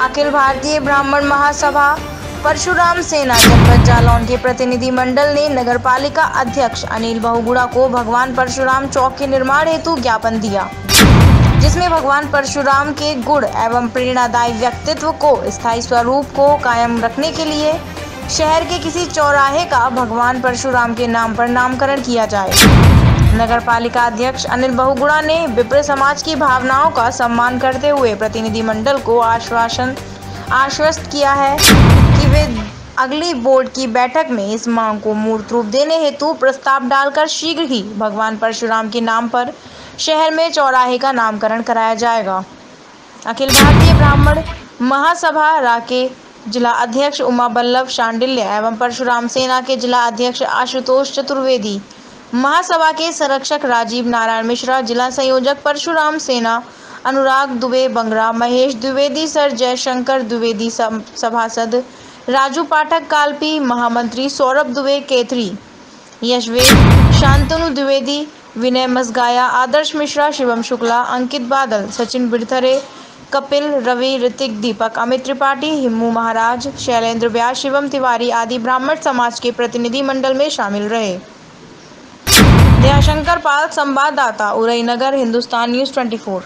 अखिल भारतीय ब्राह्मण महासभा, परशुराम सेना, जनपद जालौन के प्रतिनिधि मंडल ने नगर पालिका अध्यक्ष अनिल बहुगुड़ा को भगवान परशुराम चौक के निर्माण हेतु ज्ञापन दिया, जिसमें भगवान परशुराम के गुण एवं प्रेरणादायी व्यक्तित्व को स्थायी स्वरूप को कायम रखने के लिए शहर के किसी चौराहे का भगवान परशुराम के नाम पर नामकरण किया जाए। नगर पालिका अध्यक्ष अनिल बहुगुणा ने विप्र समाज की भावनाओं का सम्मान करते हुए प्रतिनिधि मंडल को आश्वासन, आश्वस्त किया है कि वे अगली बोर्ड की बैठक में इस मांग को मूर्त रूप देने हेतु प्रस्ताव डालकर शीघ्र ही भगवान परशुराम के नाम पर शहर में चौराहे का नामकरण कराया जाएगा। अखिल भारतीय ब्राह्मण महासभा राके जिला अध्यक्ष उमा बल्लभ शांडिल्य एवं परशुराम सेना के जिला अध्यक्ष आशुतोष चतुर्वेदी, महासभा के संरक्षक राजीव नारायण मिश्रा, जिला संयोजक परशुराम सेना, अनुराग दुबे बंगरा, महेश द्विवेदी, सर जयशंकर द्विवेदी सभासद, राजू पाठक कालपी, महामंत्री सौरभ दुबे केथरी यशवेद शांतनु द्विवेदी, विनय मसगाया, आदर्श मिश्रा, शिवम शुक्ला, अंकित बादल, सचिन बिड़थरे कपिल, रवि, ऋतिक, दीपक, अमित त्रिपाठी, हिम्मू महाराज, शैलेंद्र व्यास शिवम तिवारी आदि ब्राह्मण समाज के प्रतिनिधि मंडल में शामिल रहे। दयाशंकर पाल, संवाददाता उरई नगर हिंदुस्तान न्यूज़ 24